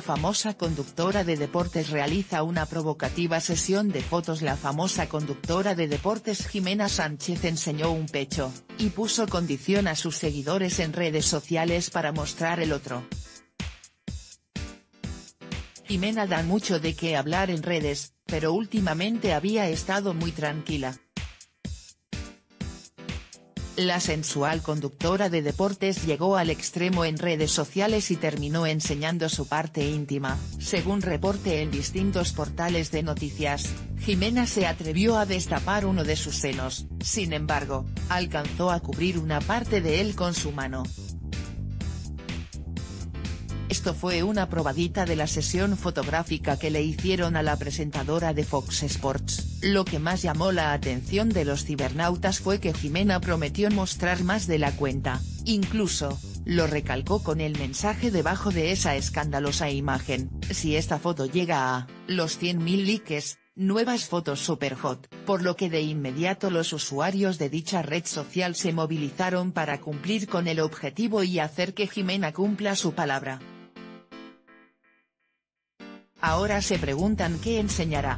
famosa conductora de deportes realiza una provocativa sesión de fotos La famosa conductora de deportes Jimena Sánchez enseñó un pecho, y puso condición a sus seguidores en redes sociales para mostrar el otro. Jimena da mucho de qué hablar en redes, pero últimamente había estado muy tranquila. La sensual conductora de deportes llegó al extremo en redes sociales y terminó enseñando su parte íntima, según reporte en distintos portales de noticias, Jimena se atrevió a destapar uno de sus senos, sin embargo, alcanzó a cubrir una parte de él con su mano. Esto fue una probadita de la sesión fotográfica que le hicieron a la presentadora de Fox Sports, lo que más llamó la atención de los cibernautas fue que Jimena prometió mostrar más de la cuenta, incluso, lo recalcó con el mensaje debajo de esa escandalosa imagen, si esta foto llega a, los 100.000 likes, nuevas fotos super hot, por lo que de inmediato los usuarios de dicha red social se movilizaron para cumplir con el objetivo y hacer que Jimena cumpla su palabra. Ahora se preguntan qué enseñará,